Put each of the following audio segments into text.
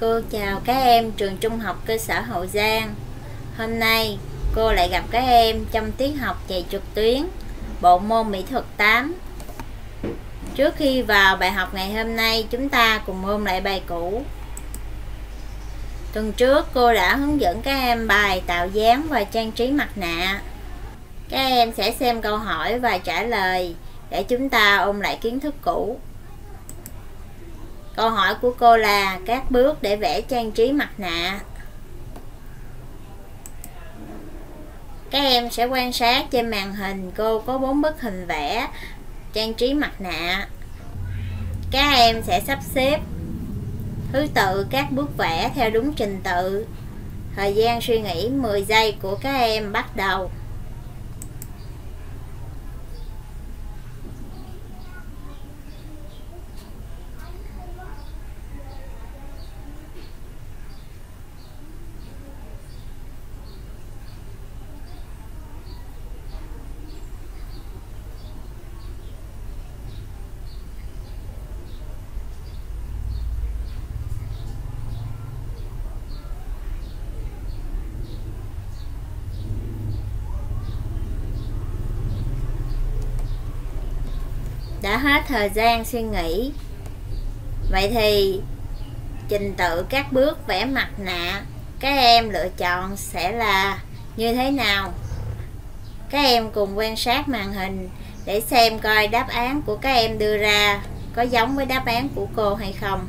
Cô chào các em trường trung học cơ sở Hậu Giang. Hôm nay, cô lại gặp các em trong tiết học dạy trực tuyến, Bộ môn mỹ thuật 8 Trước khi vào bài học ngày hôm nay, chúng ta cùng ôn lại bài cũ. Tuần trước, cô đã hướng dẫn các em bài tạo dáng và trang trí mặt nạ. Các em sẽ xem câu hỏi và trả lời để chúng ta ôn lại kiến thức cũ. Câu hỏi của cô là các bước để vẽ trang trí mặt nạ. Các em sẽ quan sát trên màn hình, cô có bốn bức hình vẽ trang trí mặt nạ. Các em sẽ sắp xếp thứ tự các bước vẽ theo đúng trình tự. Thời gian suy nghĩ 10 giây của các em bắt đầu. đã hết thời gian suy nghĩ. Vậy thì trình tự các bước vẽ mặt nạ các em lựa chọn sẽ là như thế nào? Các em cùng quan sát màn hình để xem coi đáp án của các em đưa ra có giống với đáp án của cô hay không.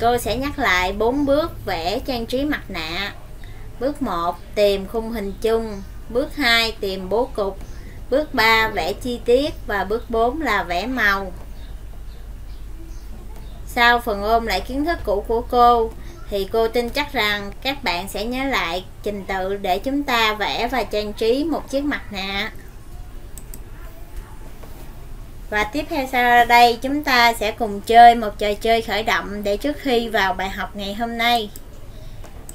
Cô sẽ nhắc lại bốn bước vẽ trang trí mặt nạ. Bước 1 tìm khung hình chung. Bước 2 tìm bố cục. Bước 3 vẽ chi tiết và bước 4 là vẽ màu. Sau phần ôm lại kiến thức cũ của cô, thì cô tin chắc rằng các bạn sẽ nhớ lại trình tự để chúng ta vẽ và trang trí một chiếc mặt nạ. Và tiếp theo sau đây, chúng ta sẽ cùng chơi một trò chơi khởi động để trước khi vào bài học ngày hôm nay.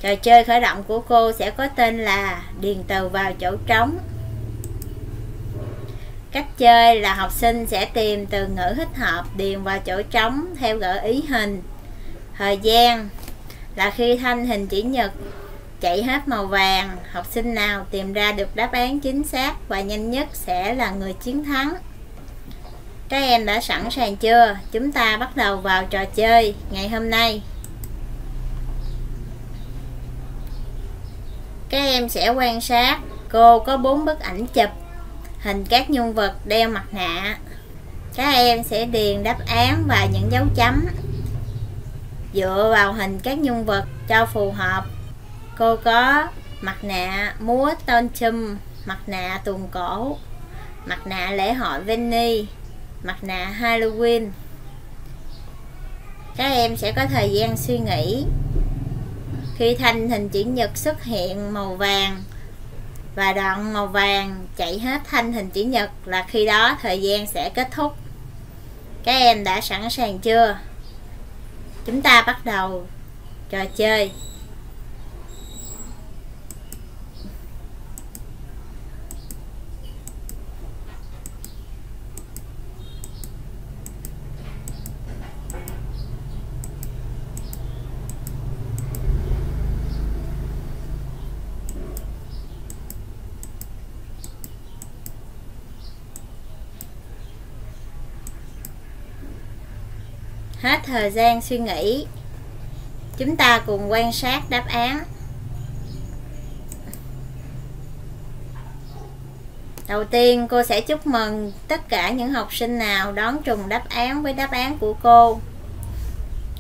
Trò chơi khởi động của cô sẽ có tên là điền từ vào chỗ trống. Cách chơi là học sinh sẽ tìm từ ngữ thích hợp điền vào chỗ trống theo gợi ý hình. Thời gian là khi thanh hình chữ nhật chạy hết màu vàng, học sinh nào tìm ra được đáp án chính xác và nhanh nhất sẽ là người chiến thắng. Các em đã sẵn sàng chưa? Chúng ta bắt đầu vào trò chơi ngày hôm nay. Các em sẽ quan sát cô có bốn bức ảnh chụp hình các nhân vật đeo mặt nạ. Các em sẽ điền đáp án và những dấu chấm dựa vào hình các nhân vật cho phù hợp. Cô có mặt nạ múa tôn chum mặt nạ tuồng cổ, mặt nạ lễ hội Veni mặt nạ Halloween. Các em sẽ có thời gian suy nghĩ. Khi thanh hình chữ nhật xuất hiện màu vàng và đoạn màu vàng chạy hết thanh hình chữ nhật là khi đó thời gian sẽ kết thúc. Các em đã sẵn sàng chưa? Chúng ta bắt đầu trò chơi hết thời gian suy nghĩ. Chúng ta cùng quan sát đáp án. Đầu tiên, cô sẽ chúc mừng tất cả những học sinh nào đón trùng đáp án với đáp án của cô.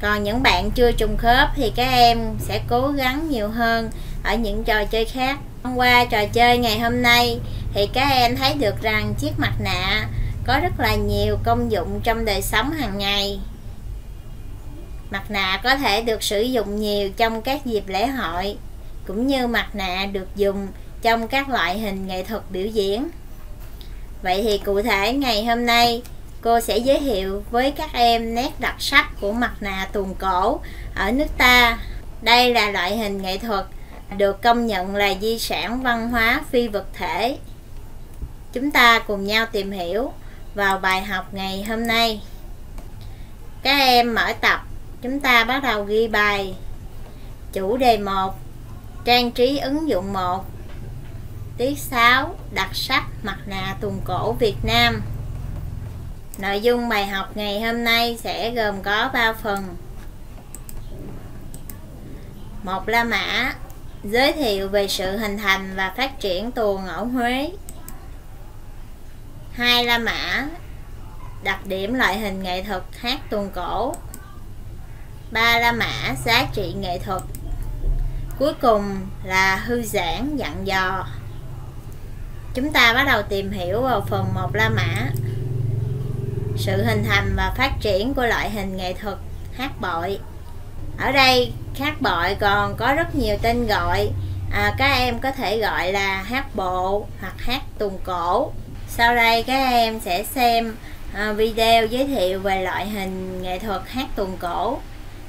Còn những bạn chưa trùng khớp thì các em sẽ cố gắng nhiều hơn ở những trò chơi khác. Qua trò chơi ngày hôm nay thì các em thấy được rằng chiếc mặt nạ có rất là nhiều công dụng trong đời sống hàng ngày. Mặt nạ có thể được sử dụng nhiều trong các dịp lễ hội, cũng như mặt nạ được dùng trong các loại hình nghệ thuật biểu diễn. Vậy thì cụ thể ngày hôm nay, cô sẽ giới thiệu với các em nét đặc sắc của mặt nạ tuồng cổ ở nước ta. Đây là loại hình nghệ thuật được công nhận là di sản văn hóa phi vật thể. Chúng ta cùng nhau tìm hiểu vào bài học ngày hôm nay. Các em mở tập chúng ta bắt đầu ghi bài. Chủ đề 1 trang trí ứng dụng 1 tiết 6 đặc sắc mặt nạ tuồng cổ Việt Nam. Nội dung bài học ngày hôm nay sẽ gồm có 3 phần. Một La Mã, giới thiệu về sự hình thành và phát triển tuồng ở Huế. Hai La Mã, đặc điểm loại hình nghệ thuật hát tuồng cổ ba La Mã giá trị nghệ thuật. Cuối cùng là hư giảng dặn dò. Chúng ta bắt đầu tìm hiểu vào phần một La Mã. Sự hình thành và phát triển của loại hình nghệ thuật hát bội. Ở đây hát bội còn có rất nhiều tên gọi. À, các em có thể gọi là hát bộ hoặc hát tuồng cổ. Sau đây các em sẽ xem à, video giới thiệu về loại hình nghệ thuật hát tuồng cổ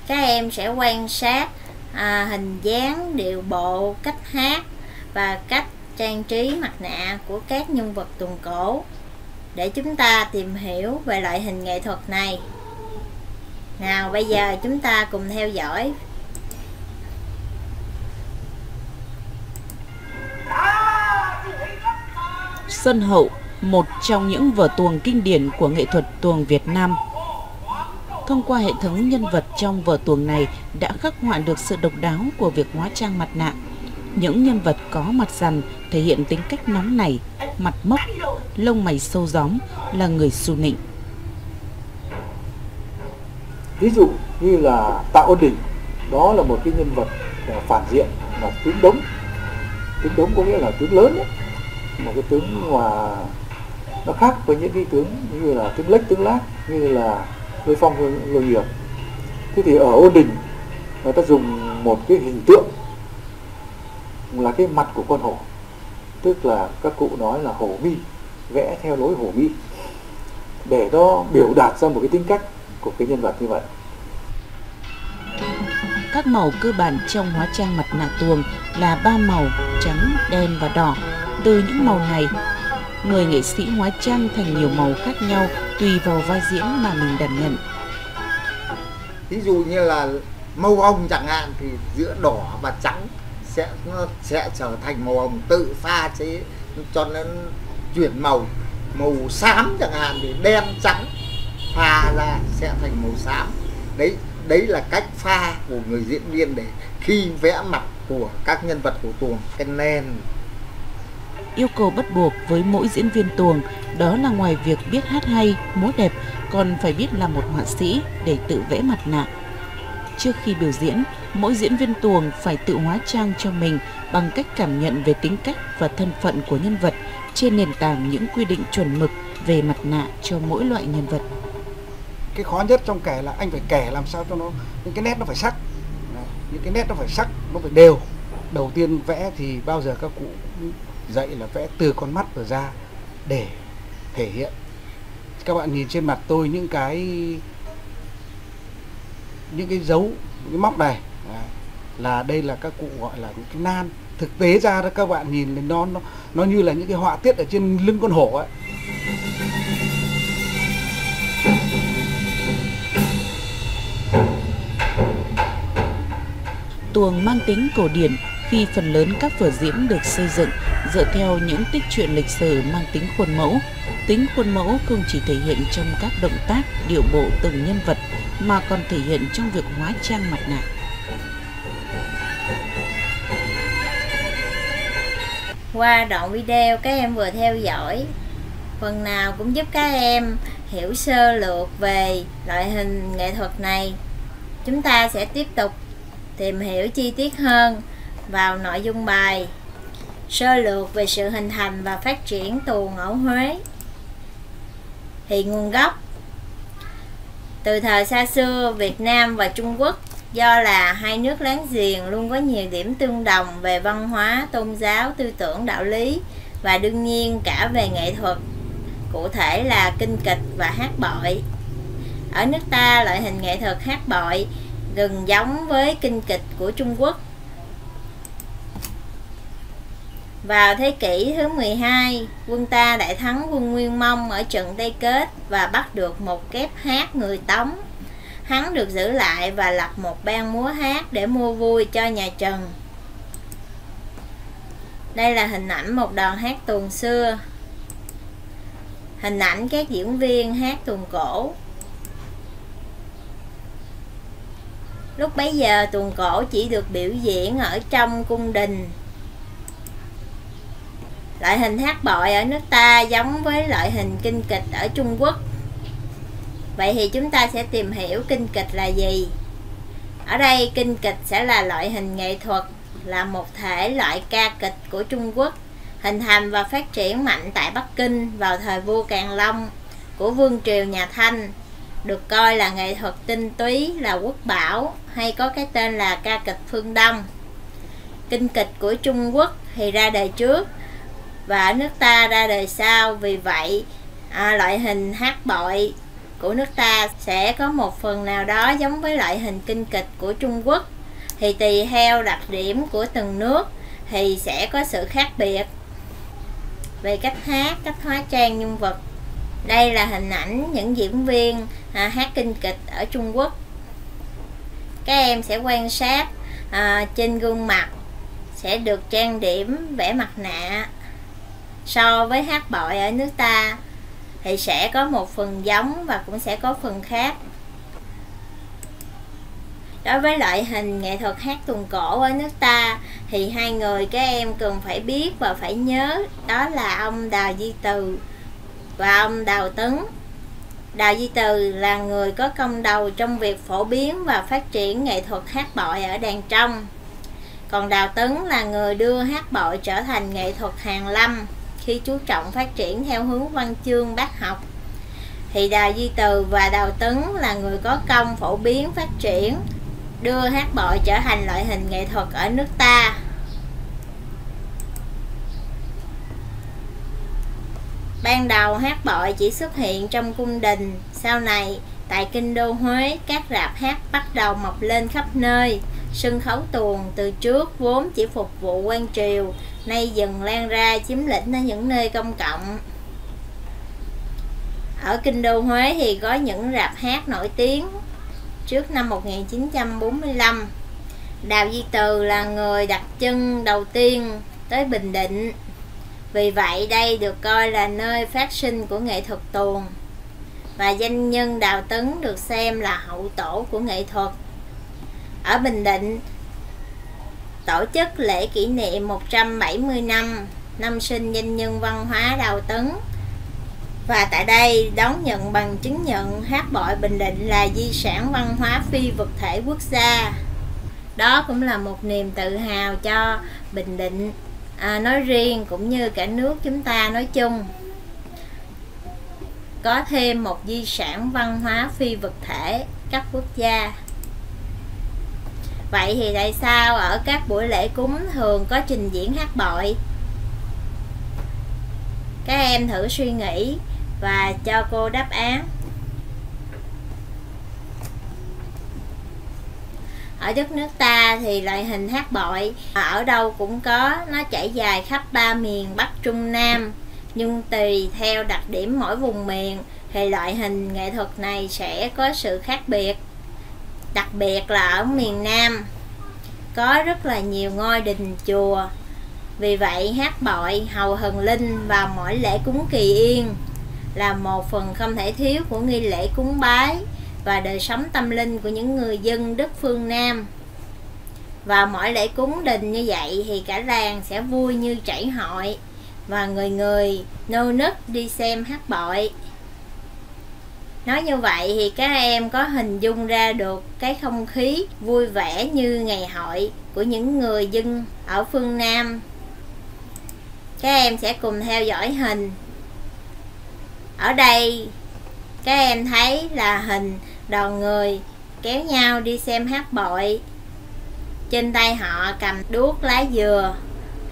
các em sẽ quan sát à, hình dáng điệu bộ cách hát và cách trang trí mặt nạ của các nhân vật tuồng cổ để chúng ta tìm hiểu về loại hình nghệ thuật này nào bây giờ chúng ta cùng theo dõi Sân Hậu, một trong những vở tuồng kinh điển của nghệ thuật tuồng Việt Nam. Thông qua hệ thống nhân vật trong vở tuồng này đã khắc họa được sự độc đáo của việc hóa trang mặt nạ. Những nhân vật có mặt rằn thể hiện tính cách nóng nảy, mặt mốc, lông mày sâu gióm là người xu nịnh. ví dụ như là tạ ôn đình đó là một cái nhân vật à, phản diện là tướng đống tướng đống có nghĩa là tướng lớn ấy. một cái tướng mà nó khác với những cái tướng như là tướng lách tướng lát như là với phong lôi, lôi nghiệp thế thì ở ôn đình người ta dùng một cái hình tượng là cái mặt của con hổ tức là các cụ nói là hổ mi vẽ theo lối hổ mi để nó biểu đạt ra một cái tính cách của cái nhân vật như vậy Các màu cơ bản trong hóa trang mặt nạ tuồng là ba màu trắng, đen và đỏ. Từ những màu này, người nghệ sĩ hóa trang thành nhiều màu khác nhau, tùy vào vai diễn mà mình đảm nhận. ví dụ như là màu hồng chẳng hạn, thì giữa đỏ và trắng sẽ, nó sẽ trở thành màu hồng tự pha chế, cho nó chuyển màu. Màu xám chẳng hạn thì đen, trắng, pha ra sẽ thành màu xám. Đấy đấy là cách pha của người diễn viên để khi vẽ mặt của các nhân vật của tuồng, cái nền. Yêu cầu bắt buộc với mỗi diễn viên tuồng đó là ngoài việc biết hát hay, múa đẹp còn phải biết là một họa sĩ để tự vẽ mặt nạ. Trước khi biểu diễn, mỗi diễn viên tuồng phải tự hóa trang cho mình bằng cách cảm nhận về tính cách và thân phận của nhân vật trên nền tảng những quy định chuẩn mực về mặt nạ cho mỗi loại nhân vật. cái khó nhất trong kẻ là anh phải kẻ làm sao cho nó những cái nét nó phải sắc những cái nét nó phải sắc nó phải đều đầu tiên vẽ thì bao giờ các cụ dạy là vẽ từ con mắt vừa ra để thể hiện. Các bạn nhìn trên mặt tôi những cái những cái dấu những cái móc này. Đấy, là đây là các cụ gọi là những cái nan. Thực tế ra đó các bạn nhìn nó nó nó như là những cái họa tiết ở trên lưng con hổ ấy. Tuồng mang tính cổ điển khi phần lớn các vở diễn được xây dựng dựa theo những tích truyện lịch sử mang tính khuôn mẫu. Tính khuôn mẫu không chỉ thể hiện trong các động tác, điệu bộ từng nhân vật mà còn thể hiện trong việc hóa trang mặt nạ. qua đoạn video các em vừa theo dõi phần nào cũng giúp các em hiểu sơ lược về loại hình nghệ thuật này chúng ta sẽ tiếp tục tìm hiểu chi tiết hơn vào nội dung bài sơ lược về sự hình thành và phát triển tuồng ở Huế thì nguồn gốc từ thời xa xưa Việt Nam và Trung Quốc do là hai nước láng giềng luôn có nhiều điểm tương đồng về văn hóa, tôn giáo, tư tưởng, đạo lý và đương nhiên cả về nghệ thuật, cụ thể là kinh kịch và hát bội. Ở nước ta, loại hình nghệ thuật hát bội gần giống với kinh kịch của Trung Quốc. Vào thế kỷ thứ 12, quân ta đại thắng quân Nguyên Mông ở trận Tây Kết và bắt được một kép hát người Tống hắn được giữ lại và lập một ban múa hát để mua vui cho nhà Trần. Đây là hình ảnh một đoàn hát tuồng xưa. Hình ảnh các diễn viên hát tuồng cổ. Lúc bấy giờ tuồng cổ chỉ được biểu diễn ở trong cung đình. Loại hình hát bội ở nước ta giống với loại hình kinh kịch ở Trung Quốc. Vậy thì chúng ta sẽ tìm hiểu kinh kịch là gì? Ở đây kinh kịch sẽ là loại hình nghệ thuật, là một thể loại ca kịch của Trung Quốc, hình thành và phát triển mạnh tại Bắc Kinh vào thời vua Càn Long của vương triều nhà Thanh, được coi là nghệ thuật tinh túy là quốc bảo hay có cái tên là ca kịch phương Đông. Kinh kịch của Trung Quốc thì ra đời trước và ở nước ta ra đời sau, vì vậy à, loại hình hát bội của nước ta sẽ có một phần nào đó giống với loại hình kinh kịch của Trung Quốc thì tùy theo đặc điểm của từng nước thì sẽ có sự khác biệt về cách hát, cách hóa trang nhân vật. Đây là hình ảnh những diễn viên à, hát kinh kịch ở Trung Quốc. Các em sẽ quan sát à, trên gương mặt sẽ được trang điểm vẽ mặt nạ so với hát bội ở nước ta thì sẽ có một phần giống và cũng sẽ có phần khác. Đối với loại hình nghệ thuật hát tuồng cổ ở nước ta thì hai người các em cần phải biết và phải nhớ đó là ông đào di từ và ông đào tấn. Đào di từ là người có công đầu trong việc phổ biến và phát triển nghệ thuật hát bội ở đàn trong. Còn đào tấn là người đưa hát bội trở thành nghệ thuật hàng lâm khi chú trọng phát triển theo hướng văn chương bác học thì Đào Duy Từ và Đào Tấn là người có công phổ biến phát triển đưa hát bội trở thành loại hình nghệ thuật ở nước ta Ban đầu hát bội chỉ xuất hiện trong cung đình, sau này tại kinh đô Huế các rạp hát bắt đầu mọc lên khắp nơi. Sân khấu tuồng từ trước vốn chỉ phục vụ quan triều, nay dần lan ra chiếm lĩnh ở những nơi công cộng. Ở kinh đô Huế thì có những rạp hát nổi tiếng trước năm 1945. Đào Duy Từ là người đặt chân đầu tiên tới Bình Định. Vì vậy đây được coi là nơi phát sinh của nghệ thuật tuồng. Và danh nhân Đào Tấn được xem là hậu tổ của nghệ thuật. Ở Bình Định, tổ chức lễ kỷ niệm 170 năm năm sinh danh nhân văn hóa Đào Tấn. Và tại đây đón nhận bằng chứng nhận hát bội Bình Định là di sản văn hóa phi vật thể quốc gia. Đó cũng là một niềm tự hào cho Bình Định. À, nói riêng cũng như cả nước chúng ta nói chung có thêm một di sản văn hóa phi vật thể cấp quốc gia vậy thì tại sao ở các buổi lễ cúng thường có trình diễn hát bội? Các em thử suy nghĩ và cho cô đáp án. Ở đất nước ta thì loại hình hát bội ở đâu cũng có, nó trải dài khắp ba miền bắc trung nam. Nhưng tùy theo đặc điểm mỗi vùng miền thì loại hình nghệ thuật này sẽ có sự khác biệt đặc biệt là ở miền nam, có rất là nhiều ngôi đình chùa vì vậy, hát bội, hầu thần linh vào mỗi lễ cúng kỳ yên là một phần không thể thiếu của nghi lễ cúng bái và đời sống tâm linh của những người dân đất phương Nam. và mỗi lễ cúng đình như vậy thì cả làng sẽ vui như chảy hội và người người nô nức đi xem hát bội. Nói như vậy thì các em có hình dung ra được cái không khí vui vẻ như ngày hội của những người dân ở phương Nam. Các em sẽ cùng theo dõi hình. Ở đây, các em thấy là hình đoàn người kéo nhau đi xem hát bội. Trên tay họ cầm đuốc lá dừa,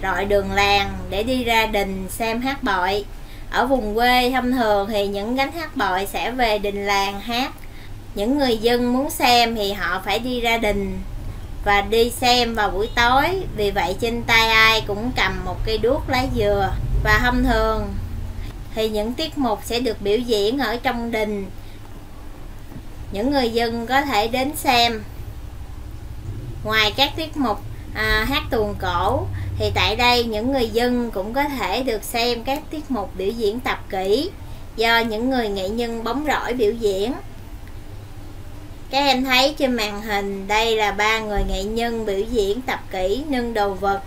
rọi đường làng để đi ra đình xem hát bội ở vùng quê thông thường thì những gánh hát bội sẽ về đình làng hát. Những người dân muốn xem thì họ phải đi ra đình và đi xem vào buổi tối. Vì vậy trên tay ai cũng cầm một cây đuốc lá dừa và thông thường. Thì những tiết mục sẽ được biểu diễn ở trong đình. Những người dân có thể đến xem. Ngoài các tiết mục à, hát tuồng cổ thì tại đây những người dân cũng có thể được xem các tiết mục biểu diễn tập kỹ do những người nghệ nhân bóng rổi biểu diễn. Các em thấy trên màn hình, đây là ba người nghệ nhân biểu diễn tập kỹ nâng đồ vật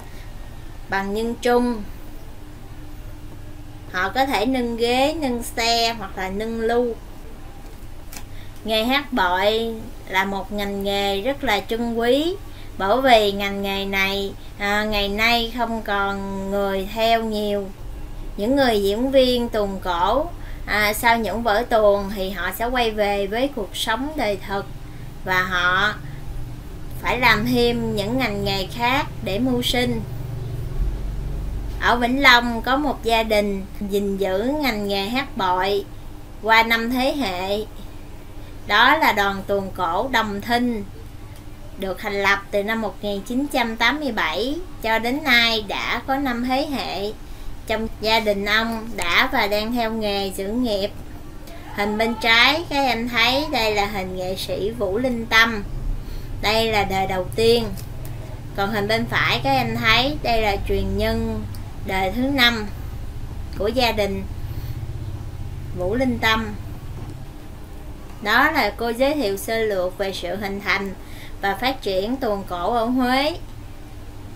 bằng nhân trung. Họ có thể nâng ghế, nâng xe hoặc là nâng lưu nghề hát bội là một ngành nghề rất là trân quý bởi vì ngành nghề này à, ngày nay không còn người theo nhiều. Những người diễn viên tuồng cổ à, sau những vở tuồng thì họ sẽ quay về với cuộc sống đời thực. Và họ phải làm thêm những ngành nghề khác để mưu sinh. Ở Vĩnh Long có một gia đình gìn giữ ngành nghề hát bội qua năm thế hệ. Đó là đoàn tuồng cổ Đồng Thinh được thành lập từ năm 1987 cho đến nay đã có năm thế hệ. Trong gia đình ông đã và đang theo nghề dưỡng nghiệp. Hình bên trái, các em thấy đây là hình nghệ sĩ Vũ Linh Tâm. Đây là đời đầu tiên. Còn hình bên phải, các em thấy đây là truyền nhân đời thứ năm của gia đình Vũ Linh Tâm. Đó là cô giới thiệu sơ lược về sự hình thành và phát triển tuồng cổ ở Huế.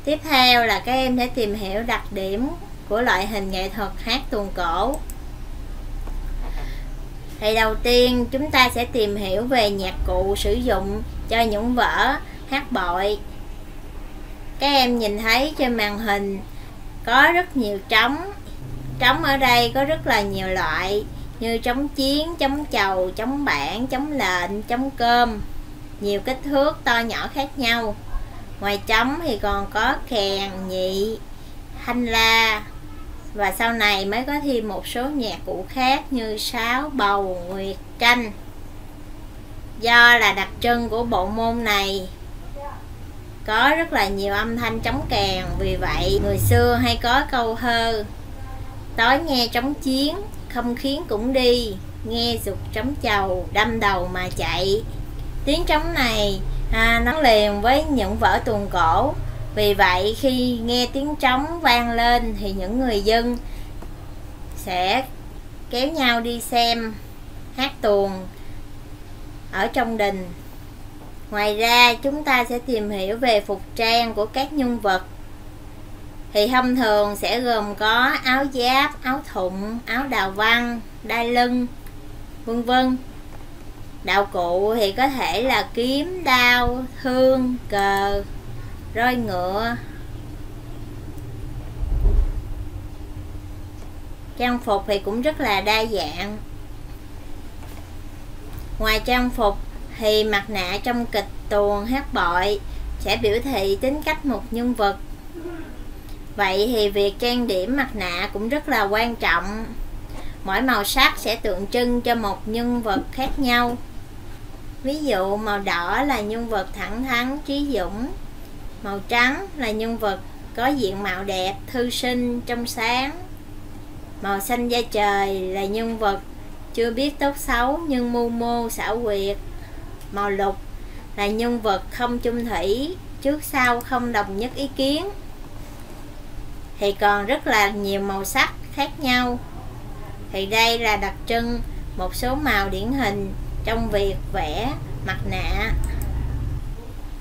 Tiếp theo là các em sẽ tìm hiểu đặc điểm của loại hình nghệ thuật hát tuồng cổ. Thì đầu tiên, chúng ta sẽ tìm hiểu về nhạc cụ sử dụng cho những vở hát bội. Các em nhìn thấy trên màn hình có rất nhiều trống. Trống ở đây có rất là nhiều loại như trống chiến, trống chầu, trống bản trống lệnh, trống cơm nhiều kích thước to nhỏ khác nhau. Ngoài trống thì còn có kèn, nhị thanh la. Và sau này mới có thêm một số nhạc cụ khác như sáo, bầu, nguyệt, tranh. Do là đặc trưng của bộ môn này, có rất là nhiều âm thanh trống kèn. Vì vậy, người xưa hay có câu thơ tối nghe trống chiến, không khiến cũng đi, nghe dục trống chầu, đâm đầu mà chạy tiếng trống này à, nó liền với những vở tuồng cổ. Vì vậy khi nghe tiếng trống vang lên thì những người dân sẽ kéo nhau đi xem hát tuồng ở trong đình. Ngoài ra chúng ta sẽ tìm hiểu về phục trang của các nhân vật. Thì thông thường sẽ gồm có áo giáp áo thụng áo đào văn đai lưng vân vân đạo cụ thì có thể là kiếm đao thương, cờ, roi ngựa. Trang phục thì cũng rất là đa dạng. Ngoài trang phục thì mặt nạ trong kịch tuồng hát bội sẽ biểu thị tính cách một nhân vật. Vậy thì việc trang điểm mặt nạ cũng rất là quan trọng. Mỗi màu sắc sẽ tượng trưng cho một nhân vật khác nhau ví dụ màu đỏ là nhân vật thẳng thắn, trí dũng. Màu trắng là nhân vật có diện mạo đẹp, thư sinh, trong sáng. Màu xanh da trời là nhân vật chưa biết tốt xấu nhưng mưu mô xảo quyệt. Màu lục là nhân vật không chung thủy, trước sau không đồng nhất ý kiến. Thì còn rất là nhiều màu sắc khác nhau. Thì đây là đặc trưng một số màu điển hình trong việc vẽ mặt nạ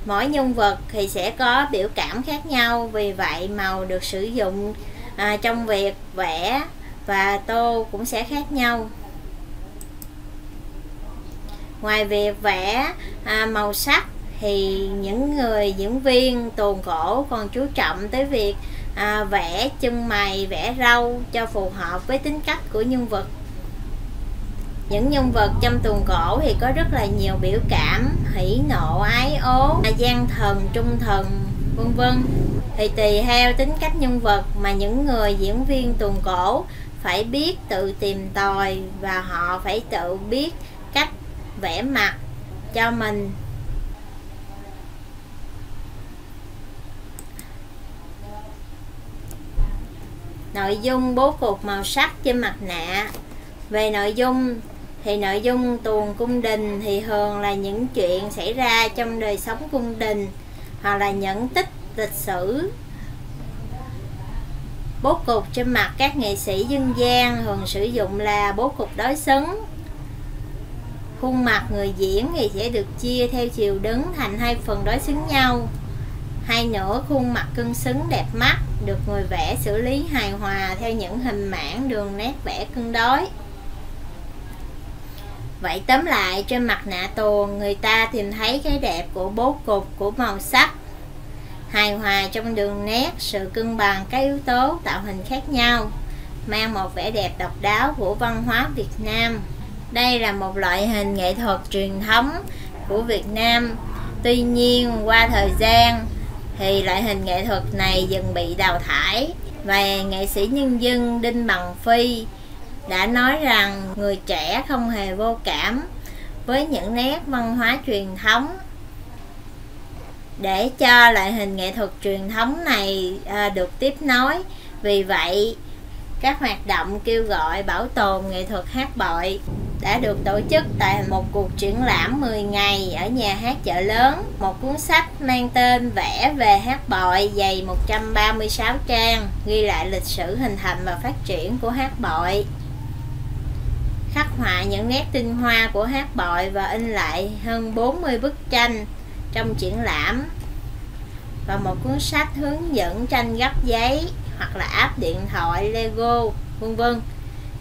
mỗi nhân vật thì sẽ có biểu cảm khác nhau. Vì vậy màu được sử dụng à, trong việc vẽ và tô cũng sẽ khác nhau. Ngoài việc vẽ à, màu sắc thì những người diễn viên tuồng cổ còn chú trọng tới việc à, vẽ chân mày vẽ râu cho phù hợp với tính cách của nhân vật những nhân vật trong tuồng cổ thì có rất là nhiều biểu cảm, hỉ nộ, ái ố gian thần, trung thần, vân vân. Thì tùy theo tính cách nhân vật mà những người diễn viên tuồng cổ phải biết tự tìm tòi và họ phải tự biết cách vẽ mặt cho mình. Nội dung bố cục màu sắc trên mặt nạ. Về nội dung thì nội dung tuồng cung đình thì thường là những chuyện xảy ra trong đời sống cung đình hoặc là những tích lịch sử bố cục trên mặt các nghệ sĩ dân gian thường sử dụng là bố cục đối xứng. Khuôn mặt người diễn thì sẽ được chia theo chiều đứng thành hai phần đối xứng nhau. Hai nửa khuôn mặt cân xứng đẹp mắt, được người vẽ xử lý hài hòa theo những hình mảng đường nét vẽ cân đối vậy tóm lại, trên mặt nạ tuồng người ta tìm thấy cái đẹp của bố cục của màu sắc. Hài hòa trong đường nét, sự cân bằng, các yếu tố tạo hình khác nhau, mang một vẻ đẹp độc đáo của văn hóa việt nam. Đây là một loại hình nghệ thuật truyền thống của việt nam. Tuy nhiên, qua thời gian thì loại hình nghệ thuật này dần bị đào thải và nghệ sĩ nhân dân Đinh Bằng Phi đã nói rằng người trẻ không hề vô cảm với những nét văn hóa truyền thống để cho loại hình nghệ thuật truyền thống này à, được tiếp nối vì vậy các hoạt động kêu gọi bảo tồn nghệ thuật hát bội đã được tổ chức tại một cuộc triển lãm 10 ngày ở nhà hát chợ lớn. Một cuốn sách mang tên Vẽ về hát bội dày 136 trang ghi lại lịch sử hình thành và phát triển của hát bội. Khắc họa những nét tinh hoa của hát bội và in lại hơn 40 bức tranh trong triển lãm. Và một cuốn sách hướng dẫn tranh gấp giấy hoặc là áp điện thoại Lego vân vân.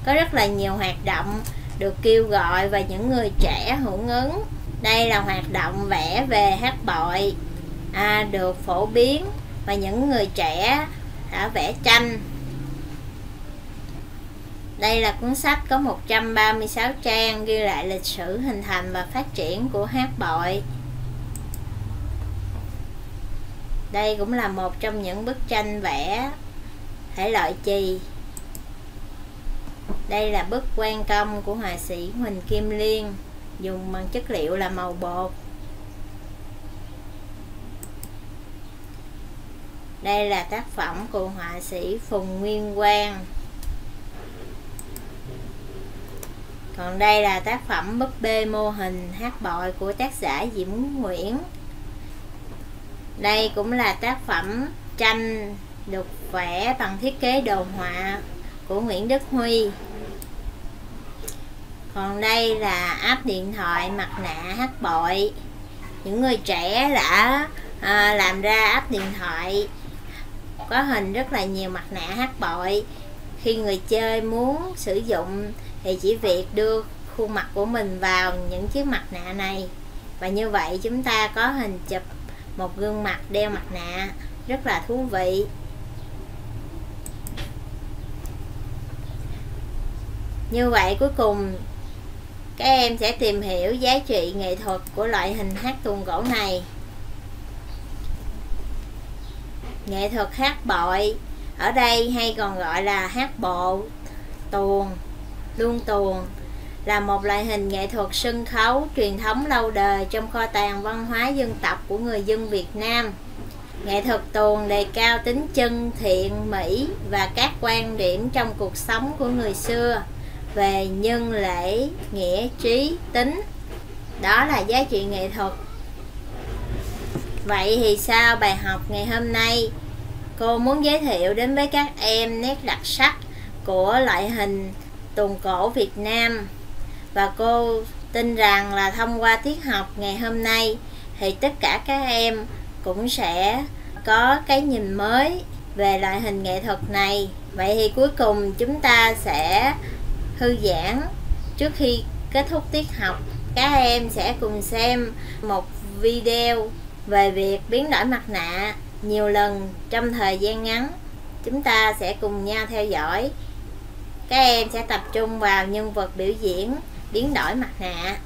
Có rất là nhiều hoạt động được kêu gọi và những người trẻ hưởng ứng. Đây là hoạt động vẽ về hát bội à, được phổ biến và những người trẻ đã vẽ tranh đây là cuốn sách có 136 trang ghi lại lịch sử hình thành và phát triển của hát bội. Đây cũng là một trong những bức tranh vẽ thể loại chì. Đây là bức quan công của họa sĩ Huỳnh Kim Liên, dùng bằng chất liệu là màu bột. Đây là tác phẩm của họa sĩ Phùng Nguyên Quang. Còn đây là tác phẩm búp bê mô hình hát bội của tác giả Diễm Nguyễn. Đây cũng là tác phẩm tranh được vẽ bằng thiết kế đồ họa của Nguyễn Đức Huy. Còn đây là áp điện thoại mặt nạ hát bội. Những người trẻ đã à, làm ra áp điện thoại. Có hình rất là nhiều mặt nạ hát bội. Khi người chơi muốn sử dụng thì chỉ việc đưa khuôn mặt của mình vào những chiếc mặt nạ này. Và như vậy chúng ta có hình chụp một gương mặt đeo mặt nạ. Rất là thú vị. Như vậy cuối cùng, các em sẽ tìm hiểu giá trị nghệ thuật của loại hình hát tuồng gỗ này. Nghệ thuật hát bội. Ở đây hay còn gọi là hát bộ, tuồng luông tuồng là một loại hình nghệ thuật sân khấu truyền thống lâu đời trong kho tàng văn hóa dân tộc của người dân Việt Nam. Nghệ thuật tuồng đề cao tính chân thiện, mỹ và các quan điểm trong cuộc sống của người xưa về nhân lễ, nghĩa, trí, tính. Đó là giá trị nghệ thuật. Vậy thì sao bài học ngày hôm nay cô muốn giới thiệu đến với các em nét đặc sắc của loại hình tuồng cổ Việt Nam. Và cô tin rằng là thông qua tiết học ngày hôm nay thì tất cả các em cũng sẽ có cái nhìn mới về loại hình nghệ thuật này. Vậy thì cuối cùng chúng ta sẽ thư giãn trước khi kết thúc tiết học. Các em sẽ cùng xem một video về việc biến đổi mặt nạ nhiều lần trong thời gian ngắn. Chúng ta sẽ cùng nhau theo dõi các em sẽ tập trung vào nhân vật biểu diễn biến đổi mặt nạ.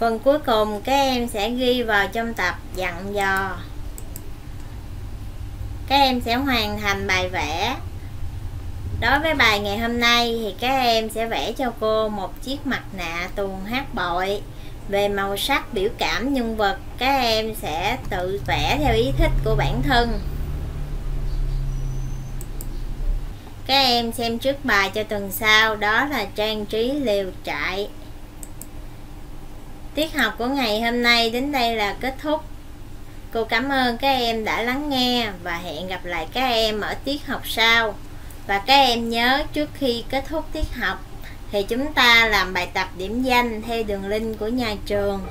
Phần cuối cùng, các em sẽ ghi vào trong tập dặn dò. Các em sẽ hoàn thành bài vẽ. Đối với bài ngày hôm nay thì các em sẽ vẽ cho cô một chiếc mặt nạ tuồng hát bội. Về màu sắc, biểu cảm, nhân vật, các em sẽ tự vẽ theo ý thích của bản thân. Các em xem trước bài cho tuần sau, đó là trang trí liều trại tiết học của ngày hôm nay đến đây là kết thúc. Cô cảm ơn các em đã lắng nghe và hẹn gặp lại các em ở tiết học sau. Và các em nhớ trước khi kết thúc tiết học thì chúng ta làm bài tập điểm danh theo đường link của nhà trường.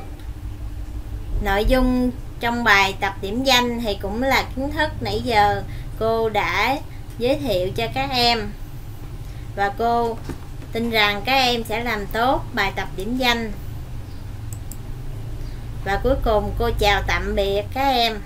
Nội dung trong bài tập điểm danh thì cũng là kiến thức nãy giờ cô đã giới thiệu cho các em. Và cô tin rằng các em sẽ làm tốt bài tập điểm danh và cuối cùng cô chào tạm biệt các em.